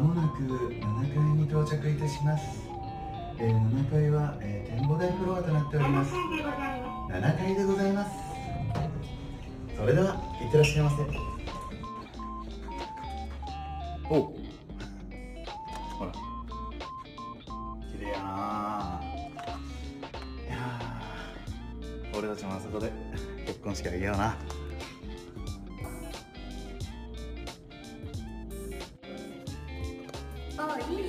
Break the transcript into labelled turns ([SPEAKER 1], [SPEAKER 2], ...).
[SPEAKER 1] まもなく7階に到着いたします、えー7階は、えー展望台フロアとなっております。7階でございます。それではいってらっしゃいませ。おうほら。綺麗やな。いや俺たちもあそこで結婚式あげような。
[SPEAKER 2] はい。